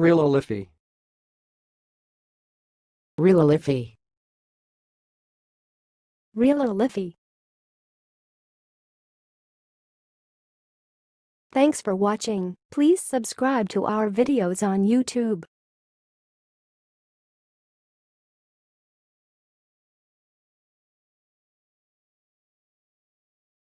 Real Real Liffey. Real Liffey. Thanks for watching. Please subscribe to our videos on YouTube.